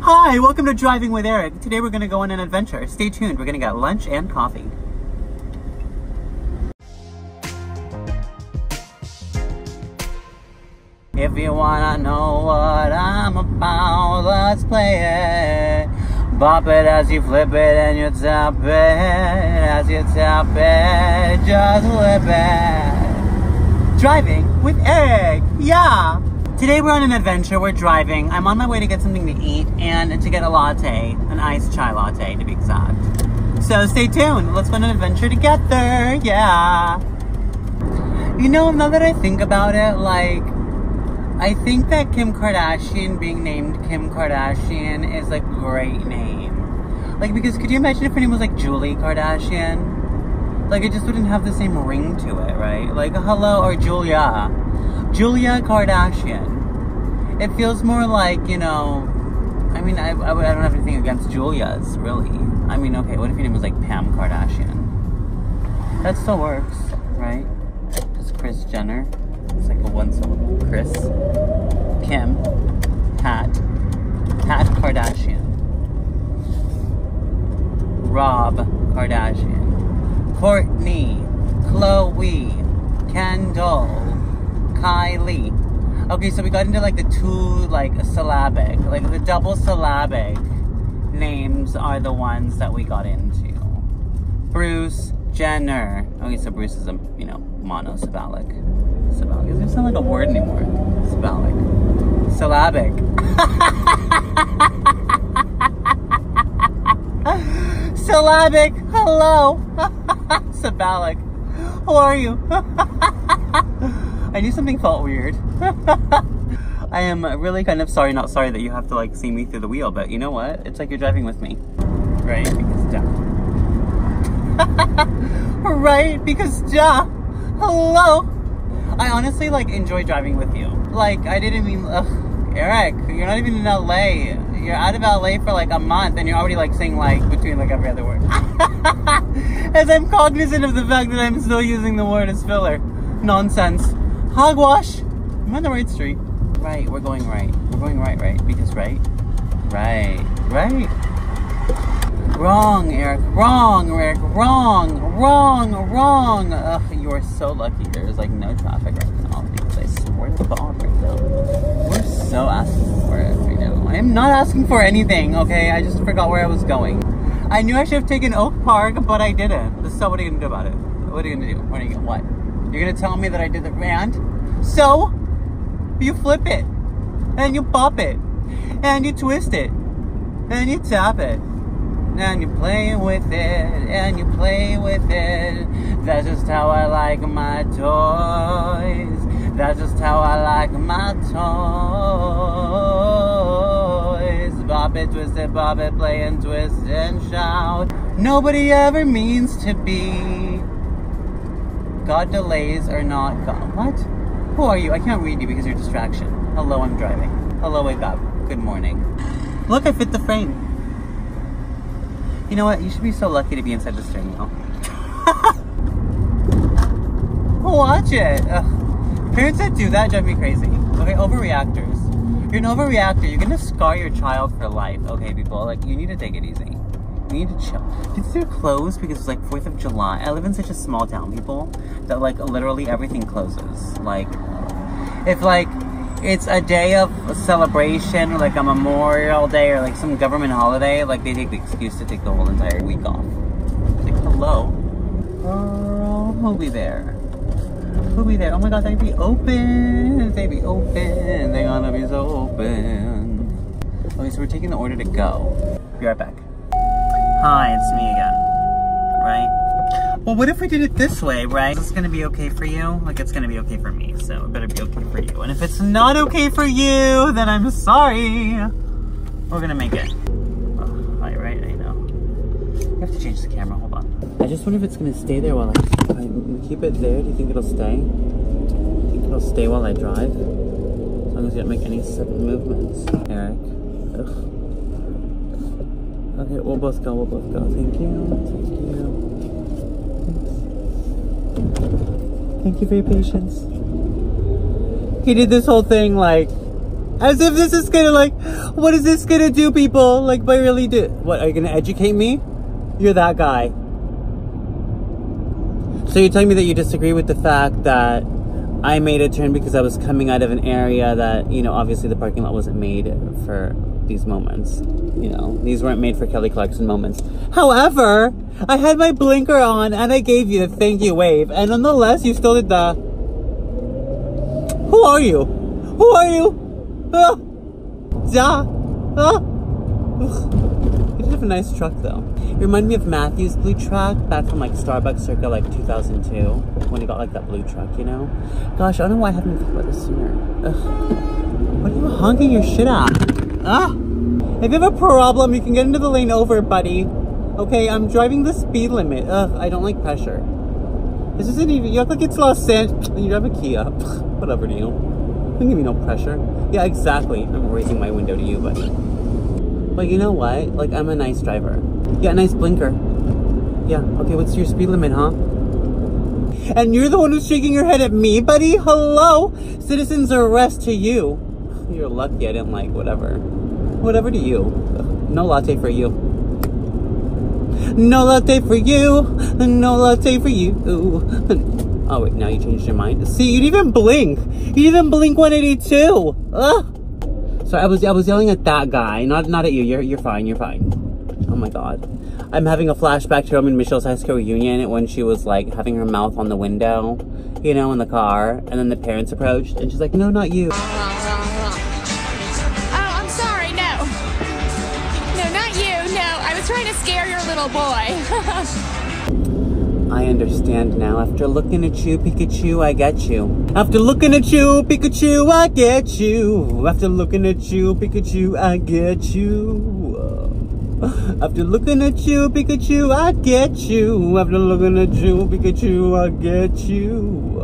Hi, welcome to Driving with Eric. Today we're going to go on an adventure. Stay tuned, we're going to get lunch and coffee. If you wanna know what I'm about, let's play it. Bop it as you flip it and you tap it. As you tap it, just flip it. Driving with Eric, yeah. Today we're on an adventure, we're driving. I'm on my way to get something to eat and to get a latte, an iced chai latte to be exact. So stay tuned, let's on an adventure together, yeah. You know, now that I think about it, like, I think that Kim Kardashian being named Kim Kardashian is like a great name. Like, because could you imagine if her name was like Julie Kardashian? Like, it just wouldn't have the same ring to it, right? Like, hello, or Julia. Julia Kardashian. It feels more like, you know, I mean, I, I, I don't have anything against Julia's, really. I mean, okay, what if your name was like Pam Kardashian? That still works, right? Just Kris Jenner. It's like a one syllable. Kris, Kim, Pat, Pat Kardashian, Rob Kardashian, Kourtney, Khloé, Kendall, Kylie. Okay, so we got into like the two like syllabic, like the double syllabic names are the ones that we got into. Bruce Jenner. Okay, so Bruce is a you know monosyllabic. Syllabic. It doesn't sound like a word anymore. Syllabic. Syllabic. Syllabic. Hello. Syllabic. Who are you? I knew something felt weird. I am really kind of sorry, not sorry that you have to like see me through the wheel, but you know what? It's like you're driving with me. Right? Because duh. right? Because duh. Hello. I honestly like enjoy driving with you. Like I didn't mean, ugh, Eric, you're not even in LA. You're out of LA for like a month, and you're already like saying like between like every other word. as I'm cognizant of the fact that I'm still using the word as filler. Nonsense. Hogwash. I'm on the right street. Right, we're going right. We're going right, right? Because right, right, right. Wrong, Eric. Wrong, Eric. Wrong, wrong, wrong. Ugh, you are so lucky. There's like no traffic right now because I swear to God right now. We're so asking for it right now. I am not asking for anything, okay? I just forgot where I was going. I knew I should have taken Oak Park, but I didn't. So what are you gonna do about it? What are you gonna do? What are you gonna what? You're gonna tell me that I did the rant? So you flip it, and you pop it, and you twist it, and you tap it and you play with it, and you play with it. That's just how I like my toys. That's just how I like my toys. Bop it, twist it, bop it, play and twist and shout. Nobody ever means to be. God delays are not God. What? Who are you? I can't read you because you're a distraction. Hello, I'm driving. Hello, wake up. Good morning. Look, I fit the frame. You know what? You should be so lucky to be inside the steering wheel. Watch it. Ugh. Parents that do that drive me crazy. Okay, overreactors. You're an overreactor. You're gonna scar your child for life. Okay, people. Like, you need to take it easy. You need to chill. Did they're closed because it's like 4th of July? I live in such a small town, people, that like literally everything closes. Like, if like it's a day of celebration, like a Memorial Day or like some government holiday, like they take the excuse to take the whole entire week off. Like, hello. Oh, who'll be there? Who'll be there? Oh my god, they be open. They be open. They gonna be so open. Okay, so we're taking the order to go. Be right back. Hi, it's me again. Right? Well, what if we did it this way, right? Is this gonna be okay for you? Like, it's gonna be okay for me, so it better be okay for you. And if it's not okay for you, then I'm sorry. We're gonna make it. Oh, right, right, I know. You have to change the camera, hold on. I just wonder if it's gonna stay there while I, I keep it there. Do you think it'll stay? Do you think it'll stay while I drive? As long as you don't make any sudden movements. Eric. Ugh. Okay, we'll both go, we'll both go. Thank you, thank you. Thank you for your patience. He did this whole thing like As if this is gonna like, what is this gonna do, people? Like, by really do, what, are you gonna educate me? You're that guy. So you're telling me that you disagree with the fact that I made a turn because I was coming out of an area that, you know, obviously the parking lot wasn't made for these moments. You know, these weren't made for Kelly Clarkson moments. However, I had my blinker on and I gave you the thank you wave. And nonetheless, you still did the... Who are you? Who are you? Uh, ja. Uh. You did have a nice truck though. It reminded me of Matthew's blue truck back from like Starbucks circa like 2002 when he got like that blue truck, you know? Gosh, I don't know why I haven't thought about this sooner. Ugh. What are you honking your shit at? Ah! If you have a problem, you can get into the lane over, buddy. Okay, I'm driving the speed limit. Ugh, I don't like pressure. This isn't even, you look like it's Los Angeles. You drive a Kia. Up. Whatever, Neil. Don't give me no pressure. Yeah, exactly. I'm raising my window to you, but... But you know what? Like, I'm a nice driver. Yeah, nice blinker. Yeah, okay, what's your speed limit, huh? And you're the one who's shaking your head at me, buddy? Hello? Citizens arrest to you. You're lucky I didn't like whatever. Whatever to you. No latte for you. No latte for you. No latte for you. Oh wait, now you changed your mind. See, you didn't even blink. You didn't even blink 182. Ugh. Sorry, I was I was yelling at that guy, not not at you. You're you're fine. You're fine. Oh my god. I'm having a flashback to Romy and Michele's high school reunion when she was like having her mouth on the window, you know, in the car, and then the parents approached, and she's like, "No, not you." Little boy. I understand now. After looking at you, Pikachu, I get you. After looking at you, Pikachu, I get you. After looking at you, Pikachu, I get you. After looking at you, Pikachu, I get you. After looking at you, Pikachu, I get you.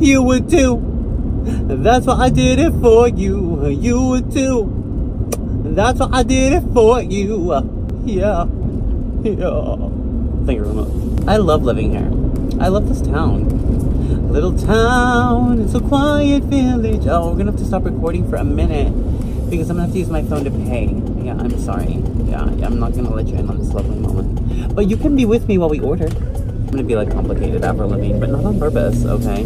You would too. That's why I did it for you. You would too. That's what I did it for you. Yeah. Yeah. Thank you very much. I love living here. I love this town. Little town, it's a quiet village. Oh, we're gonna have to stop recording for a minute because I'm gonna have to use my phone to pay. Yeah, I'm sorry. Yeah, I'm not gonna let you in on this lovely moment. But you can be with me while we order. I'm gonna be like complicated after living, but not on purpose, okay?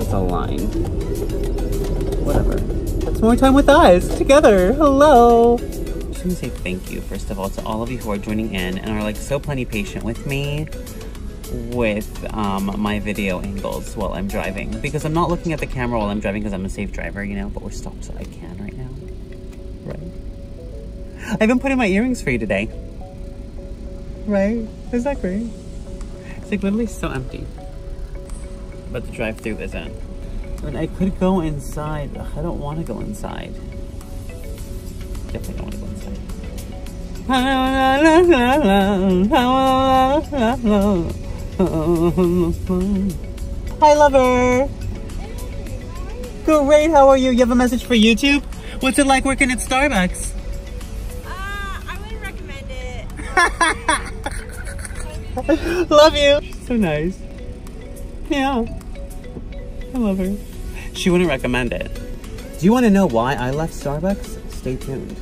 It's a line. Whatever more time with us together. Hello. I just want to say thank you, first of all, to all of you who are joining in and are like so plenty patient with me with um, my video angles while I'm driving. Because I'm not looking at the camera while I'm driving because I'm a safe driver, you know, but we're stopped so I can right now. Right. I've been putting my earrings for you today. Right? Is that great? It's like literally so empty. But the drive-through isn't. And I could go inside. Ugh, I don't want to go inside. Definitely don't want to go inside. Hi, lover. Great, how are you? You have a message for YouTube? What's it like working at Starbucks? Uh, I wouldn't recommend it. Love you. So nice. Yeah. I love her. She wouldn't recommend it. Do you want to know why I left Starbucks? Stay tuned.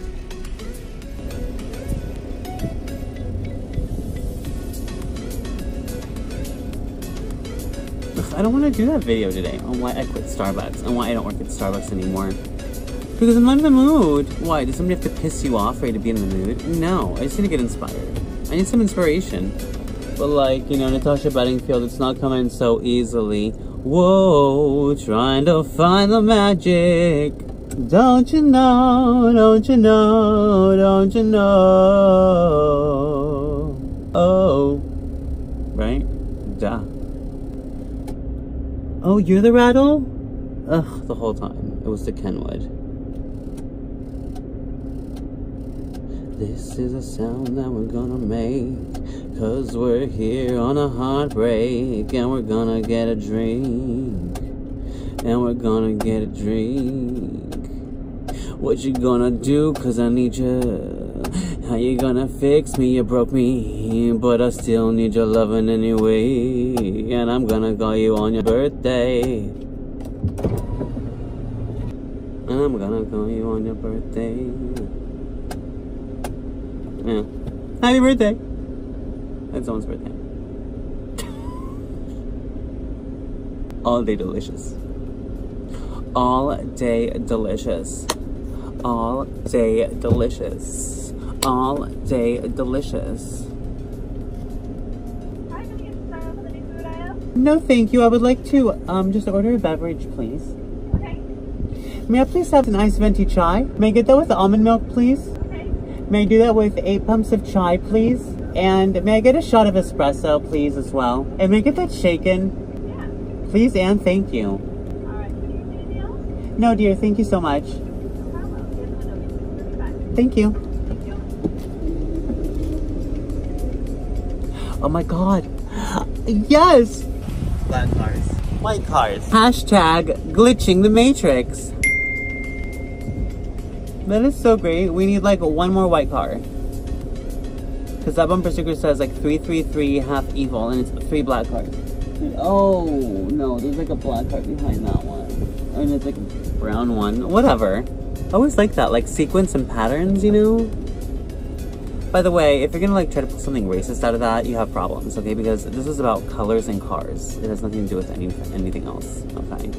I don't want to do that video today on why I quit Starbucks and why I don't work at Starbucks anymore. Because I'm not in the mood. Why? Does somebody have to piss you off for you to be in the mood? No, I just need to get inspired. I need some inspiration. But like, you know, Natasha Bedingfield, it's not coming so easily. Whoa, trying to find the magic. Don't you know, don't you know, don't you know? Oh, right? Duh. Oh, you're the rattle? Ugh, the whole time. It was the Kenwood. This is a sound that we're gonna make Cause we're here on a heartbreak And we're gonna get a drink And we're gonna get a drink What you gonna do? Cause I need you How you gonna fix me? You broke me But I still need your loving anyway And I'm gonna call you on your birthday And I'm gonna call you on your birthday. Yeah. Happy birthday! It's someone's birthday. All day delicious. All day delicious. All day delicious. All day delicious. Hi, can I get started with any food items? No, thank you. I would like to um just order a beverage, please. Okay. May I please have an iced venti chai? May I get that with almond milk, please? Okay. May I do that with eight pumps of chai, please? And may I get a shot of espresso, please, as well? And may I get that shaken, Yeah. please, and thank you. All right. You need anything else? No, dear, thank you so much. No problem. Here's my number. Goodbye. Thank you. Thank you. Oh my god. Yes! Black cars. White cars. Hashtag glitching the matrix. That is so great. We need like one more white car. Because that bumper sticker says like 333 half evil and it's three black cars. Oh no, there's like a black car behind that one. And it's like a brown one. Whatever. I always like that, like sequence and patterns, you know? By the way, if you're gonna like try to pull something racist out of that, you have problems, okay? Because this is about colors and cars. It has nothing to do with any, anything else, okay?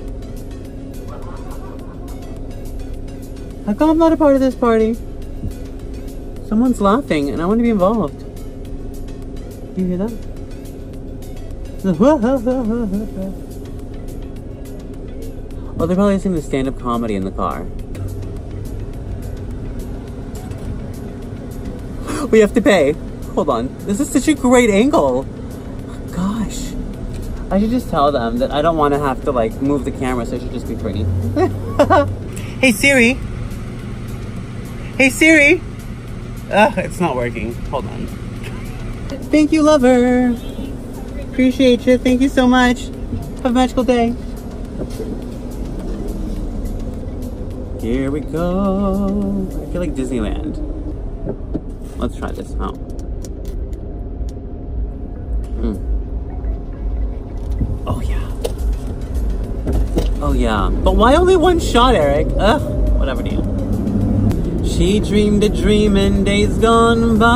How come I'm not a part of this party? Someone's laughing and I want to be involved. Do you hear that? Oh, they're probably listening to stand-up comedy in the car. We have to pay. Hold on. This is such a great angle. Gosh. I should just tell them that I don't want to have to like move the camera, so should just be pretty. hey Siri. Hey Siri. Ugh, it's not working. Hold on. Thank you, lover. Appreciate you. Thank you so much. Have a magical day. Here we go. I feel like Disneyland. Let's try this out. Mm. Oh yeah. Oh yeah. But why only one shot, Eric? Ugh. Whatever you. She dreamed a dream in days gone by.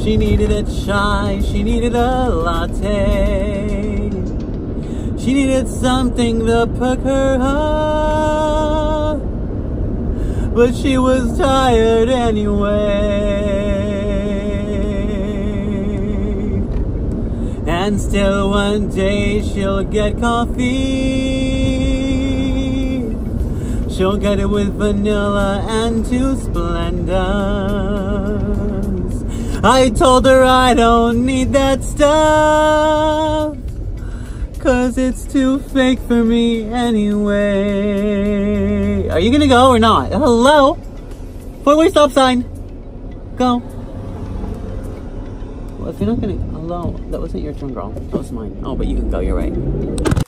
She needed a chai. She needed a latte. She needed something to perk her up. But she was tired anyway. And still one day she'll get coffee. She'll get it with vanilla and two Splendas. I told her I don't need that stuff. Cause it's too fake for me anyway. Are you gonna go or not? Hello? Four-way stop sign. Go. Well, if you're not gonna, hello, that wasn't your turn, girl. That was mine. Oh, but you can go. You're right.